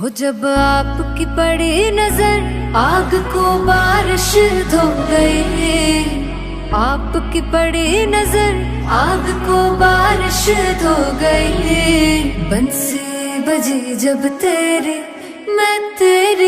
हो जब आपकी पड़ी नज़र, आग को बारिश धो गई। आपकी पड़ी नज़र, आग को बारिश धो गई। बंसी बजी जब तेरी, मैं तेरी